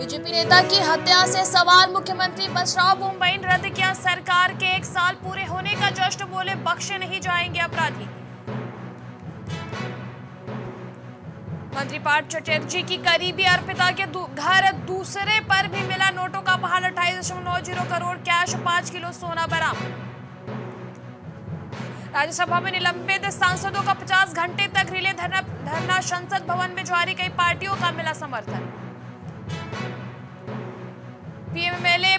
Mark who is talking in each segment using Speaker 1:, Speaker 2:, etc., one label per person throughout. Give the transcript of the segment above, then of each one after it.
Speaker 1: BJP नेता की हत्या से सवाल मुख्यमंत्री बसराव मुंबई रद्द किया सरकार के एक साल पूरे होने का जश्न बोले बख्शे नहीं जाएँगे अपराधी। मंत्री पार्थ चटर्जी की करीबी अर्पिता के दू, घर दूसरे पर भी मिला नोटों का पहाड़ अट्ठाईस दशमलव नौ ज़ीरो करोड़ कैश पाँच किलो सोना बरामद। राज्यसभा में निलंबित सांसदों का 50 घंटे तक रिले धरना धरना संसद भवन में जारी कई पार्टियों का मिला समर्थन।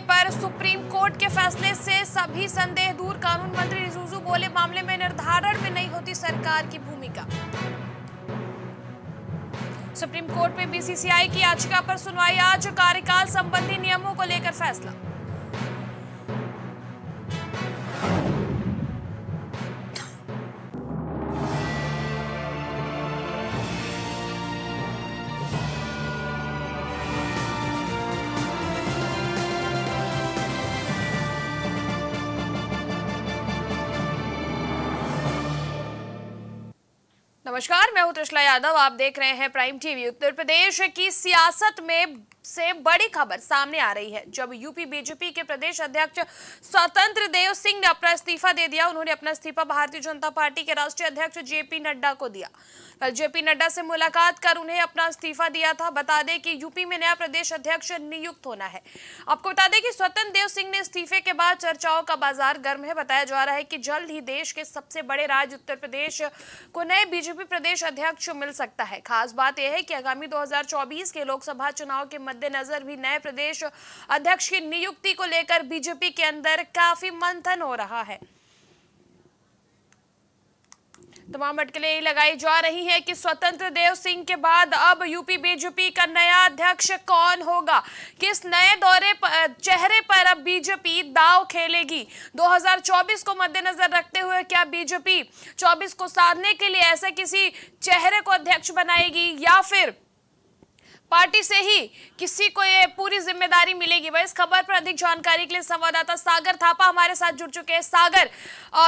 Speaker 1: पर सुप्रीम कोर्ट के फैसले से सभी संदेह दूर। कानून मंत्री रिजुजू बोले, मामले में निर्धारण में नहीं होती सरकार की भूमिका। सुप्रीम कोर्ट में बीसीसीआई की याचिका पर सुनवाई, आज कार्यकाल संबंधी नियमों को लेकर फैसला। नमस्कार, मैं हूँ त्रिशला यादव, आप देख रहे हैं प्राइम टीवी उत्तर प्रदेश की सियासत में से बड़ी खबर सामने आ रही है। जब यूपी बीजेपी के प्रदेश अध्यक्ष स्वतंत्र देव सिंह ने अपना इस्तीफा दे दिया, उन्होंने अपना इस्तीफा भारतीय जनता पार्टी के राष्ट्रीय अध्यक्ष जेपी नड्डा को दिया। कल जेपी नड्डा से मुलाकात कर उन्हें अपना इस्तीफा दिया था। बता दें कि यूपी में नया प्रदेश अध्यक्ष नियुक्त होना है। आपको बता दें कि स्वतंत्र देव सिंह ने इस्तीफे के बाद चर्चाओं का बाज़ार गर्म है। बताया जा रहा है कि जल्द ही देश के सबसे बड़े राज्य उत्तर प्रदेश को नए बीजेपी प्रदेश अध्यक्ष मिल सकता है। खास बात यह है कि आगामी 2024 के लोकसभा चुनाव के मद्देनजर भी नए प्रदेश अध्यक्ष की नियुक्ति को लेकर बीजेपी के अंदर काफ़ी मंथन हो रहा है। तमाम अटकलें लगाई जा रही है कि स्वतंत्र देव सिंह के बाद अब यूपी बीजेपी का नया अध्यक्ष कौन होगा? किस नए दौरे पर, चेहरे पर अब बीजेपी दाव खेलेगी? 2024 को मद्देनजर रखते हुए क्या बीजेपी 24 को साधने के लिए ऐसे किसी चेहरे को अध्यक्ष बनाएगी या फिर पार्टी से ही किसी को ये पूरी ज़िम्मेदारी मिलेगी। वह इस खबर पर अधिक जानकारी के लिए संवाददाता सागर थापा हमारे साथ जुड़ चुके हैं। सागर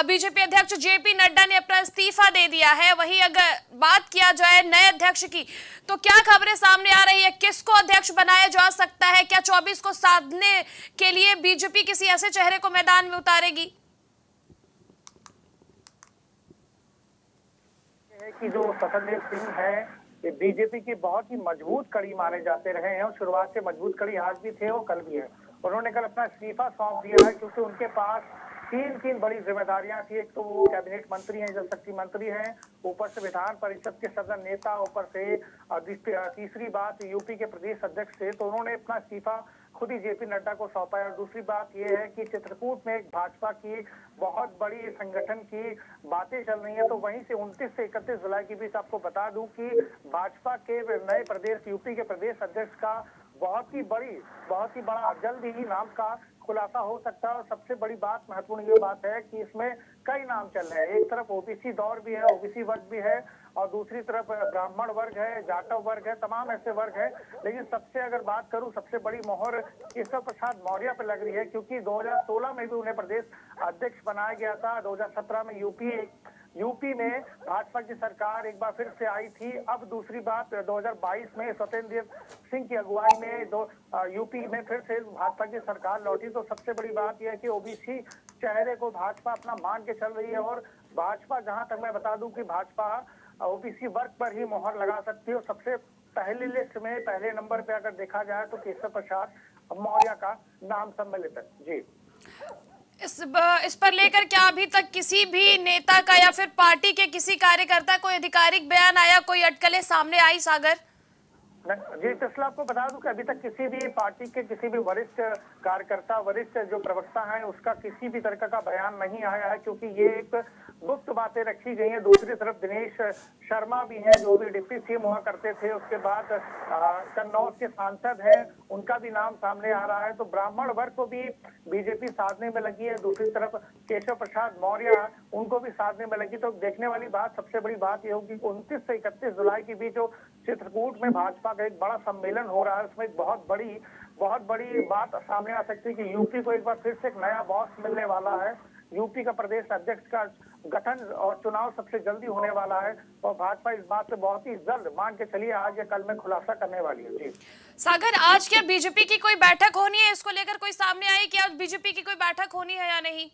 Speaker 1: बीजेपी अध्यक्ष जेपी नड्डा ने अपना इस्तीफा दे दिया है। वही अगर बात किया जाए नए अध्यक्ष की तो क्या खबरें सामने आ रही है? किसको अध्यक्ष बनाया जा सकता है? क्या चौबीस को साधने के लिए बीजेपी किसी ऐसे चेहरे को मैदान में उतारेगी?
Speaker 2: कि जो सतनदेव सिंह है बीजेपी की बहुत ही मज़बूत कड़ी माने जाते रहे हैं और शुरुआत से मज़बूत कड़ी आज भी थे और कल भी है। उन्होंने कल अपना इस्तीफा सौंप दिया है क्योंकि उनके पास तीन तीन बड़ी जिम्मेदारियाँ थी। एक तो वो कैबिनेट मंत्री हैं, जल शक्ति मंत्री हैं, ऊपर से विधान परिषद के सदन नेता, ऊपर से तीसरी बात यूपी के प्रदेश अध्यक्ष थे तो उन्होंने अपना इस्तीफा खुद ही जेपी नड्डा को सौंपा है। और दूसरी बात यह है कि चित्रकूट में एक भाजपा की बहुत बड़ी संगठन की बातें चल रही है तो वहीं से 29 से 31 जुलाई के बीच आपको बता दूँ कि भाजपा के नए प्रदेश, यूपी के प्रदेश अध्यक्ष का बहुत ही बड़ी, बहुत ही बड़ा, जल्द ही नाम का खुलासा हो सकता है और सबसे बड़ी बात महत्वपूर्ण ये बात है कि इसमें कई नाम चल रहे हैं। एक तरफ़ ओबीसी दौर भी है, ओबीसी वर्ग भी है, और दूसरी तरफ़ ब्राह्मण वर्ग है, जाटव वर्ग है, तमाम ऐसे वर्ग है। लेकिन सबसे अगर बात करूँ, सबसे बड़ी मोहर केशव प्रसाद मौर्य पर लग रही है, क्योंकि 2016 में भी उन्हें प्रदेश अध्यक्ष बनाया गया था 2017 में यूपी यूपी में भाजपा की सरकार एक बार फिर से आई थी। अब दूसरी बात 2022 में सत्येंद्र सिंह की अगुवाई में दो, यूपी में फिर से भाजपा की सरकार लौटी। तो सबसे बड़ी बात यह है कि ओबीसी चेहरे को भाजपा अपना मान के चल रही है और भाजपा, जहाँ तक मैं बता दूँ कि भाजपा ओबीसी वर्ग पर ही मोहर लगा सकती है और सबसे पहली लिस्ट में, पहले नंबर पे अगर देखा जाए तो केशव प्रसाद मौर्य का नाम सम्मिलित है। जी।
Speaker 1: इस इस पर लेकर क्या अभी तक किसी भी नेता का या फिर पार्टी के किसी कार्यकर्ता, कोई आधिकारिक बयान आया, कोई अटकलें सामने आई सागर?
Speaker 2: जी पिछला आपको बता दूँ कि अभी तक किसी भी पार्टी के किसी भी वरिष्ठ कार्यकर्ता, वरिष्ठ जो प्रवक्ता हैं, उसका किसी भी तरह का बयान नहीं आया है, क्योंकि ये एक गुप्त बातें रखी गई हैं। दूसरी तरफ़ दिनेश शर्मा भी हैं, जो भी डिप्टी सीएम हुआ करते थे, उसके बाद कन्नौज के सांसद हैं, उनका भी नाम सामने आ रहा है। तो ब्राह्मण वर्ग को भी बीजेपी साधने में लगी है। दूसरी तरफ़ केशव प्रसाद मौर्य, उनको भी साधने में लगी। तो देखने वाली बात, सबसे बड़ी बात यह होगी उनतीस से इकतीस जुलाई के बीच जो चित्रकूट में भाजपा का एक बड़ा सम्मेलन हो रहा है। उसमें एक बहुत बड़ी बहुत बड़ी बात सामने आ सकती है कि यूपी को एक बार फिर से एक नया बॉस मिलने वाला है। यूपी का प्रदेश अध्यक्ष का गठन और चुनाव सबसे जल्दी होने वाला है और भाजपा इस बात से बहुत ही जल्द मान के चलिए, आज या कल में खुलासा करने वाली है। जी।
Speaker 1: सागर, आज क्या बीजेपी की कोई बैठक होनी है? इसको लेकर कोई सामने आई कि आज बीजेपी की कोई बैठक होनी है या नहीं?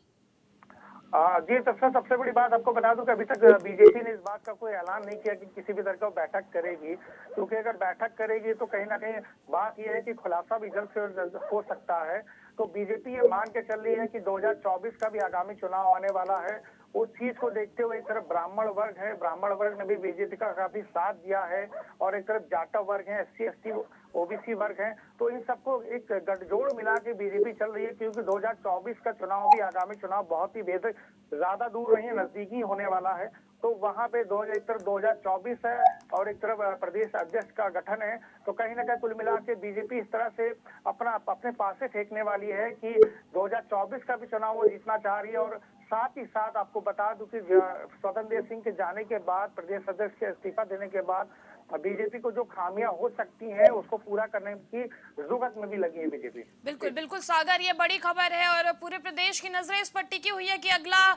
Speaker 2: जी सबसे सबसे बड़ी बात आपको बता दूँ कि अभी तक बीजेपी ने इस बात का कोई ऐलान नहीं किया कि किसी भी तरह का बैठक करेगी। क्योंकि अगर बैठक करेगी तो कहीं ना कहीं बात यह है कि खुलासा भी जल्द से जल्द हो सकता है। तो बीजेपी ये मान के चल रही है कि 2024 का भी आगामी चुनाव आने वाला है। उस चीज़ को देखते हुए एक तरफ़ ब्राह्मण वर्ग है। ब्राह्मण वर्ग ने भी बीजेपी का काफ़ी साथ दिया है। और एक तरफ़ जाटव वर्ग है एस सी ओबीसी वर्ग है तो इन सबको एक गठजोड़ मिला के बीजेपी चल रही है, क्योंकि 2024 का चुनाव भी, आगामी चुनाव बहुत ही बेहतर ज़्यादा दूर नहीं है, नजदीकी होने वाला है। तो वहाँ पे दो एक तरफ़ 2024 है और एक तरफ़ प्रदेश अध्यक्ष का गठन है तो कहीं ना कहीं कुल मिला के बीजेपी इस तरह से अपना, अपने पास से फेंकने वाली है कि 2024 का भी चुनाव वो जीतना चाह रही है और साथ ही साथ आपको बता दूँ कि स्वतंत्र देव सिंह के जाने के बाद, प्रदेश अध्यक्ष के इस्तीफा देने के बाद बीजेपी को जो खामियाँ हो सकती हैं उसको पूरा करने की ज़रूरत में भी लगी है बीजेपी।
Speaker 1: बिल्कुल बिल्कुल सागर ये बड़ी खबर है और पूरे प्रदेश की नज़रें इस पर टिकी हुई है कि अगला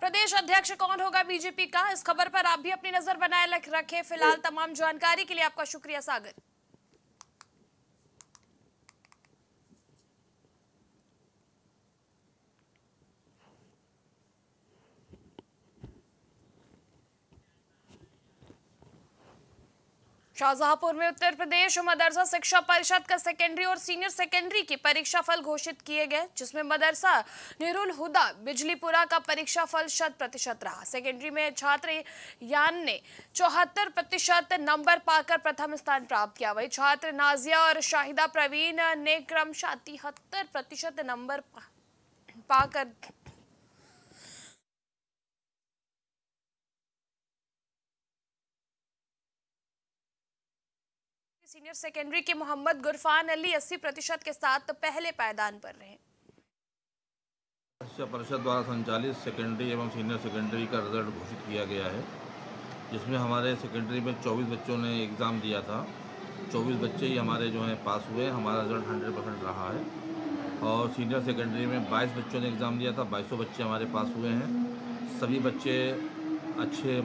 Speaker 1: प्रदेश अध्यक्ष कौन होगा बीजेपी का? इस खबर पर आप भी अपनी नज़र बनाए रखे फ़िलहाल तमाम जानकारी के लिए आपका शुक्रिया सागर। शाहजहांपुर में उत्तर प्रदेश मदरसा शिक्षा परिषद का सेकेंडरी और सीनियर सेकेंडरी की परीक्षा फल घोषित किए गए, जिसमें मदरसा निरुल हुदा बिजलीपुरा का परीक्षा फल शत प्रतिशत रहा। सेकेंडरी में छात्र यान ने चौहत्तर प्रतिशत नंबर पाकर प्रथम स्थान प्राप्त किया। वही छात्र नाजिया और शाहिदा प्रवीण ने क्रमशः तिहत्तर प्रतिशत नंबर पाकर सीनियर सेकेंडरी के मोहम्मद गुरफान अली 80 प्रतिशत के साथ पहले पायदान पर रहे।
Speaker 3: शिक्षा परिषद द्वारा संचालित सेकेंडरी एवं सीनियर सेकेंडरी का रिज़ल्ट घोषित किया गया है, जिसमें हमारे सेकेंडरी में 24 बच्चों ने एग्ज़ाम दिया था। 24 बच्चे ही हमारे जो हैं पास हुए हमारा रिज़ल्ट 100 परसेंट रहा है। और सीनियर सेकेंडरी में 22 बच्चों ने एग्ज़ाम दिया था, बाईसों बच्चे हमारे पास हुए हैं। सभी बच्चे अच्छे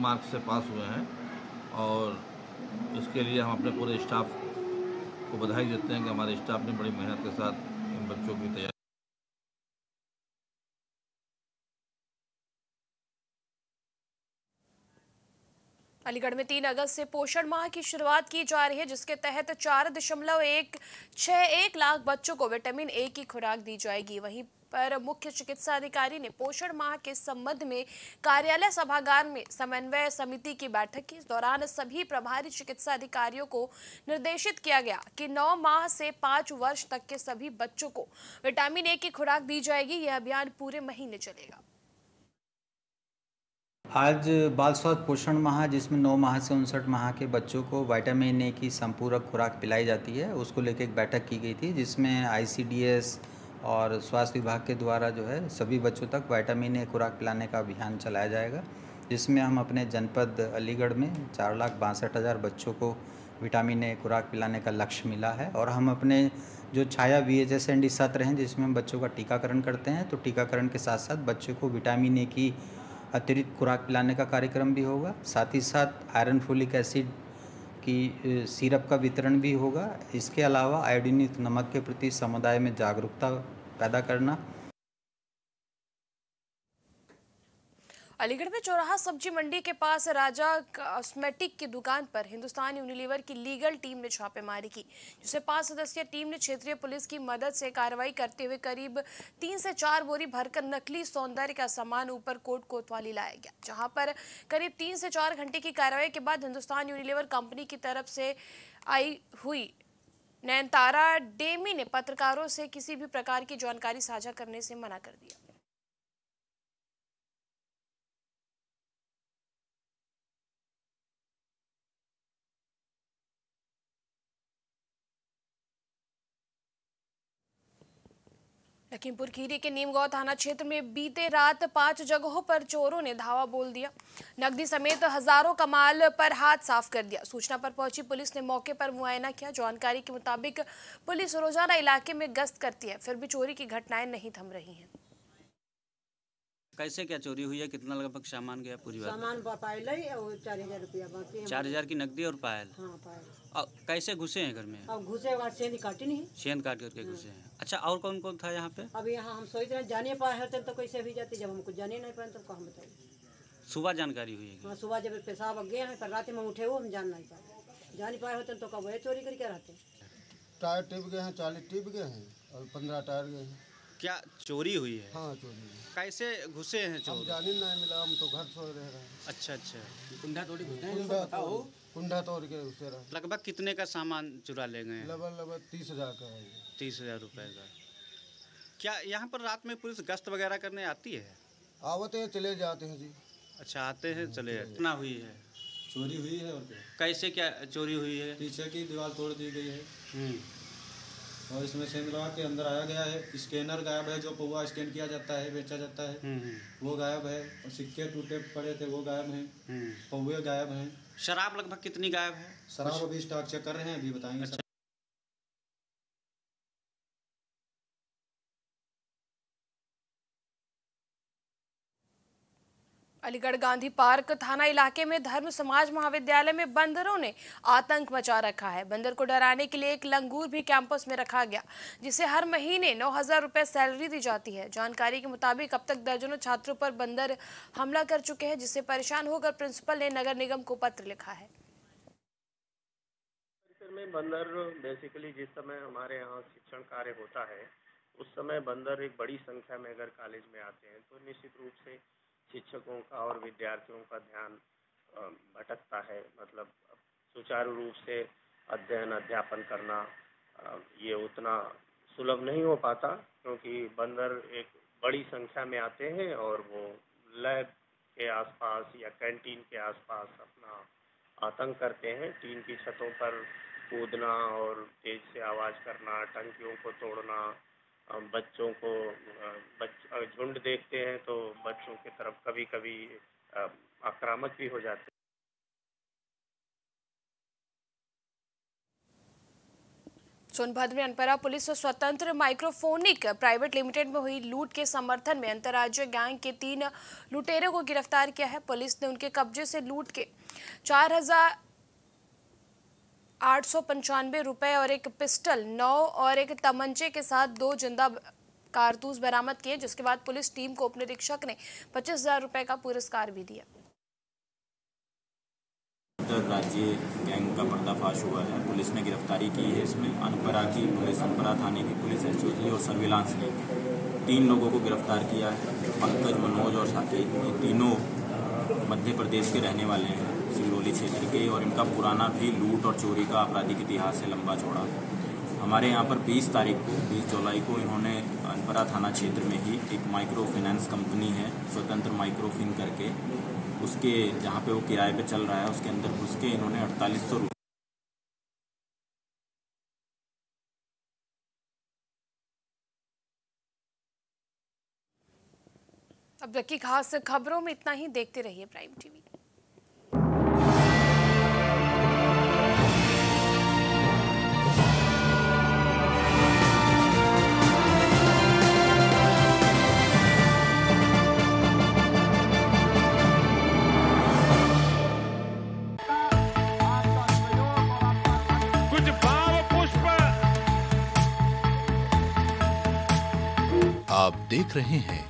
Speaker 3: मार्क्स से पास हुए हैं और इसके लिए हम अपने पूरे स्टाफ को बधाई देते हैं कि हमारे स्टाफ ने बड़ी मेहनत के साथ इन बच्चों की तैयारी
Speaker 1: अलीगढ़ में तीन अगस्त से पोषण माह की शुरुआत की जा रही है, जिसके तहत चार दशमलव एक, छह एक लाख बच्चों को विटामिन ए की खुराक दी जाएगी। वहीं पर मुख्य चिकित्सा अधिकारी ने पोषण माह के संबंध में कार्यालय सभागार में समन्वय समिति की बैठक की। इस दौरान सभी प्रभारी चिकित्सा अधिकारियों को निर्देशित किया गया कि 9 माह से 5 वर्ष तक के सभी बच्चों को विटामिन ए की खुराक दी जाएगी। यह अभियान पूरे महीने चलेगा।
Speaker 4: आज बाल स्वास्थ्य पोषण माह जिसमें नौ माह से उनसठ माह के बच्चों को विटामिन ए की संपूरक खुराक पिलाई जाती है। उसको लेकर एक बैठक की गई थी, जिसमें आईसीडीएस और स्वास्थ्य विभाग के द्वारा जो है सभी बच्चों तक वाइटामिन ए खुराक पिलाने का अभियान चलाया जाएगा, जिसमें हम अपने जनपद अलीगढ़ में चार लाख बासठ हज़ार बच्चों को विटामिन ए खुराक पिलाने का लक्ष्य मिला है। और हम अपने जो Chhaya V H S N D सत्र हैं, जिसमें हम बच्चों का टीकाकरण करते हैं तो टीकाकरण के साथ साथ बच्चों को विटामिन ए की अतिरिक्त खुराक पिलाने का कार्यक्रम भी होगा। साथ ही साथ आयरन फोलिक एसिड की सिरप का वितरण भी होगा। इसके अलावा आयोडीनित नमक के प्रति समुदाय में जागरूकता पैदा करना
Speaker 1: अलीगढ़ में चौराहा सब्ज़ी मंडी के पास राजा कॉस्मेटिक की दुकान पर हिंदुस्तान यूनिलीवर की लीगल टीम ने छापेमारी की, जिसे पाँच सदस्यीय टीम ने क्षेत्रीय पुलिस की मदद से कार्रवाई करते हुए करीब तीन से चार बोरी भरकर नकली सौंदर्य का सामान ऊपर कोट कोतवाली लाया गया, जहाँ पर करीब तीन से चार घंटे की कार्रवाई के बाद हिंदुस्तान यूनिलीवर कंपनी की तरफ़ से आई हुई। नयनतारा डेमी ने पत्रकारों से किसी भी प्रकार की जानकारी साझा करने से मना कर दिया। लखीमपुर खीरी के नीमगांव थाना क्षेत्र में बीते रात पाँच जगहों पर चोरों ने धावा बोल दिया। नकदी समेत हज़ारों कमाल पर हाथ साफ़ कर दिया। सूचना पर पहुँची पुलिस ने मौके पर मुआयना किया। जानकारी के मुताबिक पुलिस रोज़ाना इलाके में गश्त करती है, फिर भी चोरी की घटनाएँ नहीं थम रही हैं।
Speaker 5: कैसे क्या चोरी हुई है? कितना लगभग सामान गया पूरी बात
Speaker 6: सामान पायल चार हज़ार रुपया
Speaker 5: चार हज़ार की नकदी और पायल?
Speaker 6: हाँ पायल।
Speaker 5: और कैसे घुसे हैं घर में?
Speaker 6: अब घुसे सेंध काटी नहीं।
Speaker 5: शेन काट करके घुसे हैं। अच्छा और कौन कौन था यहाँ पे?
Speaker 6: अब यहाँ हम सोच रहे जाने पाए होते तो कैसे भी जाते जब हमको जाने नहीं पाए तो कहाँ बताइए
Speaker 5: सुबह जानकारी हुई है
Speaker 6: हाँ सुबह जब पेशाब गए हैं पर रात में उठे वो हम जान नहीं पाए। जान पाए होते तो कब वही चोरी करके रहते
Speaker 7: टायर टिप गए हैं चालीस टिप गए हैं और पंद्रह टायर गए हैं।
Speaker 5: क्या चोरी हुई है?
Speaker 7: हाँ चोरी में।
Speaker 5: कैसे घुसे हैं
Speaker 7: हम
Speaker 5: चोर?
Speaker 7: जाने नहीं मिला हम तो घर सो रह रहे हैं।
Speaker 5: अच्छा अच्छा।
Speaker 7: कुंडा तोड़ कुंडा तोड़ के उसे रहे
Speaker 5: लगभग कितने का सामान चुरा ले गए हैं?
Speaker 7: लगभग लगभग तीस हज़ार का है ये।
Speaker 5: तीस हज़ार रुपए का। क्या यहाँ पर रात में पुलिस गश्त वगैरह करने आती है?
Speaker 7: आवते हैं चले जाते हैं जी।
Speaker 5: अच्छा आते हैं चले जाते कितना हुई है?
Speaker 8: चोरी हुई है और क्या?
Speaker 5: कैसे क्या चोरी हुई है?
Speaker 8: पीछे की दीवार तोड़ दी गई है।
Speaker 5: हम्म,
Speaker 8: और इसमें सेंद्रवा के अंदर आया गया है। स्कैनर गायब है जो पौवा स्कैन किया जाता है बेचा जाता है।
Speaker 5: हम्म, हम्म,
Speaker 8: वो गायब है। और सिक्के टूटे पड़े थे वो गायब हैं।
Speaker 5: हम्म।
Speaker 8: पौवे गायब हैं।
Speaker 5: शराब लगभग कितनी गायब है?
Speaker 8: शराब अभी स्टॉक चेक कर रहे हैं अभी बताएँगे
Speaker 5: अच्छा।
Speaker 1: अलीगढ़ गांधी पार्क थाना इलाके में धर्म समाज महाविद्यालय में बंदरों ने आतंक मचा रखा है। बंदर को डराने के लिए एक लंगूर भी कैंपस में रखा गया, जिसे हर महीने नौ हज़ार रुपए सैलरी दी जाती है। जानकारी के मुताबिक अब तक दर्जनों छात्रों पर बंदर हमला कर चुके हैं, जिससे परेशान होकर प्रिंसिपल ने नगर निगम को पत्र लिखा है।
Speaker 9: में बंदर बेसिकली जिस समय हमारे यहाँ शिक्षण कार्य होता है, उस समय बंदर एक बड़ी संख्या में अगर कॉलेज में आते हैं तो निश्चित रूप से शिक्षकों का और विद्यार्थियों का ध्यान भटकता है। मतलब सुचारू रूप से अध्ययन, अध्यापन करना ये उतना सुलभ नहीं हो पाता, क्योंकि बंदर एक बड़ी संख्या में आते हैं और वो लैब के आसपास या कैंटीन के आसपास अपना आतंक करते हैं। टीन की छतों पर कूदना और तेज से आवाज़ करना, टंकियों को तोड़ना बच्चों को बच झुंड देखते हैं तो बच्चों की तरफ़ कभी कभी आक्रामक भी हो जाते हैं।
Speaker 1: सोनभद्र में अनपरा पुलिस और स्वतंत्र माइक्रोफोनिक प्राइवेट लिमिटेड में हुई लूट के समर्थन में अंतर्राज्यीय गैंग के तीन लुटेरों को गिरफ़्तार किया है। पुलिस ने उनके कब्जे से लूट के चार हज़ार आठ सौ पंचानवे रुपए और एक पिस्टल, नौ और एक तमंचे के साथ दो ज़िंदा कारतूस बरामद किए, जिसके बाद पुलिस टीम को उप निरीक्षक ने पच्चीस हज़ार रुपए का पुरस्कार भी दिया।
Speaker 10: अंतर्राज्यीय गैंग का पर्दाफाश हुआ है। पुलिस ने गिरफ्तारी की है इसमें। अनपरा की पुलिस, अनपरा थाने की पुलिस, एसओजी और सर्विलांस ने तीन लोगों को गिरफ़्तार किया है। पंकज मनोज और साकेत, ये तीनों मध्य प्रदेश के रहने वाले हैं। सिंगरौली क्षेत्र के और इनका पुराना भी लूट और चोरी का आपराधिक इतिहास है लंबा चौड़ा। हमारे यहाँ पर 20 तारीख को 20 जुलाई को इन्होंने अनपरा थाना क्षेत्र में ही एक माइक्रो फाइनेंस कंपनी है, स्वतंत्र माइक्रो फिन करके। उसके जहाँ पे वो किराए पे चल रहा है, उसके अंदर घुस के इन्होंने अड़तालीस सौ
Speaker 1: अब तक खास खबरों में इतना ही, देखते रहिए प्राइम टीवी।
Speaker 11: देख रहे हैं।